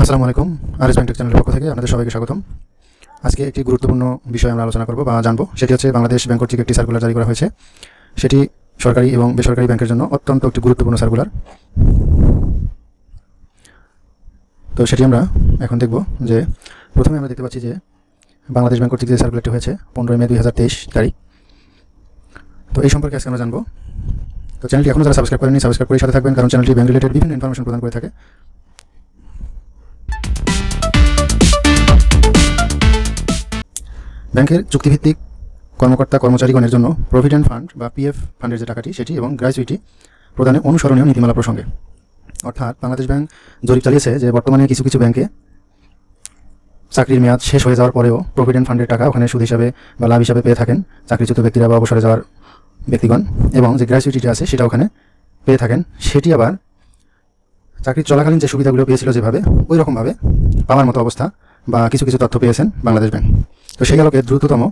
আসসালামু আলাইকুম আর S bank চ্যানেলের পক্ষ থেকে আপনাদের সবাইকে স্বাগতম। আজকে একটি গুরুত্বপূর্ণ বিষয় আমরা আলোচনা করব বা জানব, সেটি হচ্ছে বাংলাদেশ ব্যাংক কর্তৃক একটি সার্কুলার জারি করা হয়েছে। সেটি সরকারি এবং বেসরকারি ব্যাংকের জন্য অত্যন্ত একটি গুরুত্বপূর্ণ সার্কুলার তো সেটি আমরা এখন দেখব যে প্রথমে আমরা দেখতে পাচ্ছি যে বাংলাদেশ ব্যাংক কর্তৃক যে সার্কুলারটি হয়েছে, পনেরোই মে দুই হাজার তেইশ তারিখ। তো এই সম্পর্কে আজকে আমরা জানব। তো চ্যানেলটি এখনও যারা সাবস্ক্রাইব করেনি সাবস্ক্রাইব করে সাথে থাকবেন, কারণ চ্যানেলটি ব্যাংক রিলেটেড বিভিন্ন ইনফরমেশন প্রদান করে থাকে। ব্যাংকের চুক্তিভিত্তিক কর্মকর্তা কর্মচারীগণের জন্য প্রভিডেন্ট ফান্ড বা পিএফ ফান্ডের যে টাকাটি, সেটি এবং গ্র্যাচুইটি প্রদানে অনুসরণীয় নীতিমালা প্রসঙ্গে। অর্থাৎ বাংলাদেশ ব্যাংক জরিপ চালিয়েছে যে বর্তমানে কিছু কিছু ব্যাংকে চাকরির মেয়াদ শেষ হয়ে যাওয়ার পরেও প্রভিডেন্ট ফান্ডের টাকা ওখানে সুদ হিসাবে বা লাভ হিসাবে পেয়ে থাকেন চাকরিচ্যুত ব্যক্তিরা বা অবসরে যাওয়ার ব্যক্তিগণ এবং যে গ্র্যাচুইটিটা আছে সেটা ওখানে পেয়ে থাকেন। সেটি আবার চাকরি চলাকালীন যে সুবিধাগুলো পেয়েছিল যেভাবে ওই রকমভাবে পাওয়ার মতো অবস্থা বা কিছু কিছু তথ্য পেয়েছেন বাংলাদেশ ব্যাংক। তো সেই আলোকে দ্রুততম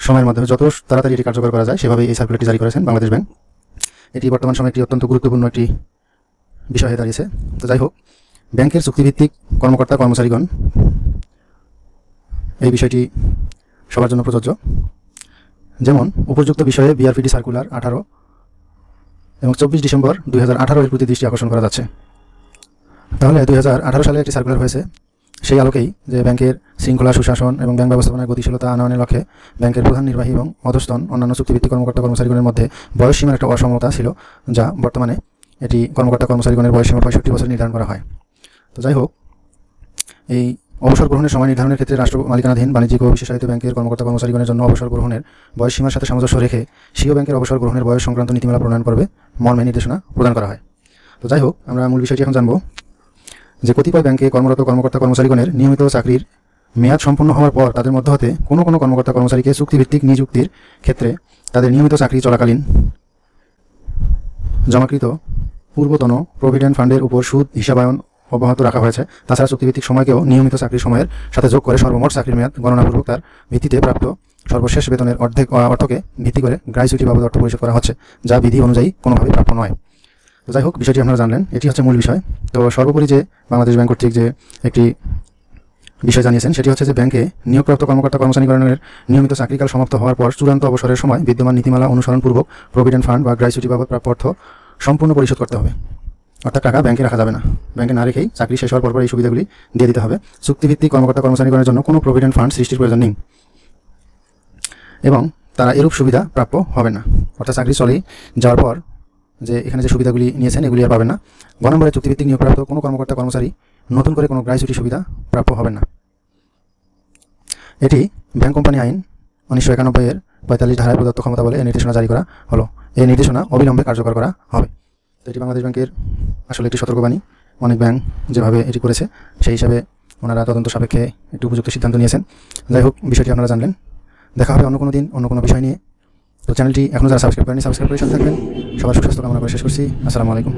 সময়ের মাধ্যমে যত তাড়াতাড়ি এটি কার্যকর করা যায়, সেভাবেই এই সার্কুলারটি জারি করেছেন বাংলাদেশ ব্যাংক। এটি বর্তমান সময়ে একটি অত্যন্ত গুরুত্বপূর্ণ একটি বিষয় হয়ে দাঁড়িয়েছে। তো যাই হোক, ব্যাংকের চুক্তিভিত্তিক কর্মকর্তা, কর্মচারীগণ, এই বিষয়টি সবার জন্য প্রযোজ্য। যেমন, উপযুক্ত বিষয়ে বিআরপিডি সার্কুলার আঠারো এবং চব্বিশ ডিসেম্বর দুই হাজার আঠারোর প্রতি দৃষ্টি আকর্ষণ করা যাচ্ছে। তাহলে দুই হাজার আঠারো সালে একটি সার্কুলার হয়েছে। সেই আলোকেই যে ব্যাংকের শৃঙ্খলা, সুশাসন এবং ব্যাংক ব্যবস্থাপনার গতিশীলতা আনয়নের লক্ষ্যে ব্যাংকের প্রধান নির্বাহী এবং অধস্তন অন্যান্য চুক্তিভিত্তিক কর্মকর্তা কর্মচারীগণের মধ্যে বয়সসীমার একটা অসমতা ছিল, যা বর্তমানে এটি কর্মকর্তা কর্মচারীগণের বয়সসীমা পঁয়ষট্টি বছর নির্ধারণ করা হয়। তো যাই হোক, এই অবসর গ্রহণের সময় নির্ধারণের ক্ষেত্রে রাষ্ট্র মালিকানাধীন বাণিজ্যিক ও বিশেষায়িত ব্যাংকের কর্মকর্তা কর্মচারীগণের জন্য অবসর গ্রহণের বয়সসীমার সাথে সামঞ্জস্য রেখে স্বীয় ব্যাংকের অবসর গ্রহণের বয়স সংক্রান্ত নীতিমালা প্রণয়ন করবে মর্মে নির্দেশনা প্রদান করা হয়। তো যাই হোক, আমরা মূল বিষয়টি এখন জানব যে কতিপয় ব্যাংকে কর্মরত কর্মকর্তা কর্মচারীগণের নিয়মিত চাকরির মেয়াদ সম্পন্ন হওয়ার পর তাদের মধ্য হতে কোনো কোনো কর্মকর্তা কর্মচারীকে চুক্তিভিত্তিক নিযুক্তির ক্ষেত্রে তাদের নিয়মিত চাকরি চলাকালীন জমাকৃত পূর্বতন প্রভিডেন্ট ফান্ডের উপর সুদ, হিসাবায়ন অব্যাহত রাখা হয়েছে। তাছাড়া চুক্তিভিত্তিক সময়কেও নিয়মিত চাকরির সময়ের সাথে যোগ করে সর্বমোট চাকরির মেয়াদ গণনাপূর্বক তার ভিত্তিতে প্রাপ্ত সর্বশেষ বেতনের অর্ধেক অর্থকে ভিত্তি করে গ্রাইচুটি বাবদ অর্থ পরিশোধ করা হচ্ছে, যা বিধি অনুযায়ী কোনোভাবেই প্রাপ্য নয়। তো যাই হোক, বিষয়টি আপনারা জানলেন, এটি হচ্ছে মূল বিষয়। তো সর্বোপরি যে বাংলাদেশ ব্যাংক কর্তৃক যে একটি বিষয় জানিয়েছেন, সেটি হচ্ছে যে ব্যাংকে নিয়োগপ্রাপ্ত কর্মকর্তা কর্মচারীকরণের নিয়মিত চাকরিকাল সমাপ্ত হওয়ার পর চূড়ান্ত অবসরের সময় বিদ্যমান নীতিমালা অনুসরণপূর্বক প্রভিডেন্ট ফান্ড বা গ্রাইচুটি বাবদ প্রাপ্য অর্থ সম্পূর্ণ পরিশোধ করতে হবে। অর্থাৎ টাকা ব্যাংকে রাখা যাবে না। ব্যাংকে না রেখেই চাকরি শেষ হওয়ার পর এই সুবিধাগুলি দিয়ে দিতে হবে। চুক্তিভিত্তিক কর্মকর্তা কর্মচারীকরণের জন্য কোনো প্রভিডেন্ট ফান্ড সৃষ্টির প্রয়োজন নেই। এবং তারা এরূপ সুবিধা প্রাপ্য হবে না। অর্থাৎ চাকরি চলেই যাওয়ার পর যে এখানে যে সুবিধাগুলি নিয়েছেন, এগুলি আর পাবেন না। গ নম্বরে চুক্তিভিত্তিক নিয়োগপ্রাপ্ত কোনো কর্মকর্তা, কর্মচারী নতুন করে কোনো গ্রাইচুটি সুবিধা প্রাপ্য হবেন না। এটি ব্যাংক কোম্পানি আইন উনিশশো একানব্বই এর পঁয়তাল্লিশ ধারায় প্রদত্ত ক্ষমতা বলে এই নির্দেশনা জারি করা হলো। এই নির্দেশনা অবিলম্বে কার্যকর করা হবে। তো এটি বাংলাদেশ ব্যাংকের আসলে একটি সতর্কবাণী। অনেক ব্যাংক যেভাবে এটি করেছে, সেই হিসাবে ওনারা তদন্ত সাপেক্ষে একটি উপযুক্ত সিদ্ধান্ত নিয়েছেন। যাই হোক, বিষয়টি আপনারা জানলেন। দেখা হবে অন্য কোনো দিন, অন্য কোনো বিষয় নিয়ে। তো চ্যানেলটি এখনও যারা সাবস্ক্রাইব করেনি সাবস্ক্রাইব করে সাথে থাকবেন। সবার সুস্বাস্থ্য কামনা করে শেষ করছি। আসসালামু আলাইকুম।